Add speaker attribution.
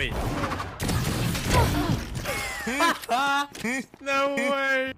Speaker 1: Wait. no way.